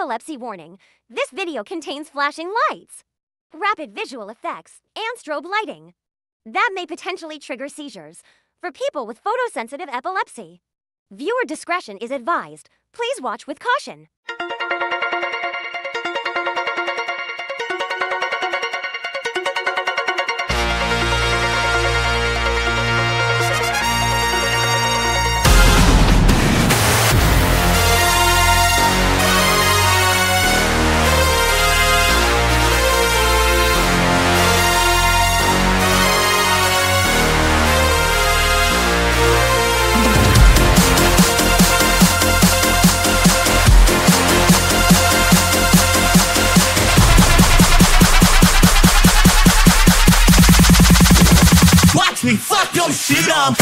Epilepsy warning. This video contains flashing lights, rapid visual effects, and strobe lighting. That may potentially trigger seizures for people with photosensitive epilepsy. Viewer discretion is advised. Please watch with caution. watch me fuck your shit up.